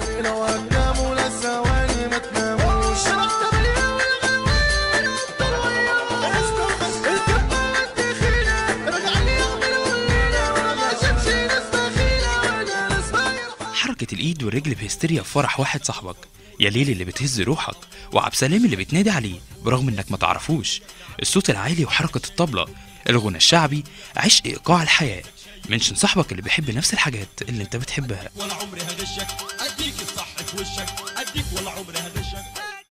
خلينا وهنناموا للثواني ما تناموش. شربت مليون والغواني افضل وياك الكبة والدخيلة رجع لي يعملوا ليلة وأنا ما شمش ناس بخيلة وأنا ناس بايرة حركة الإيد والرجل بهستيريا في فرح واحد صاحبك. يا ليل اللي بتهز روحك وعبد سلام اللي بتنادي عليه برغم إنك ما تعرفوش. الصوت العالي وحركة الطبلة. الغنى الشعبي عشق إيقاع الحياة. منشن صاحبك اللي بيحب نفس الحاجات اللي أنت بتحبها. ولا عمري هغشك. اديك الصح في وشك أديك ولا عمري هغشك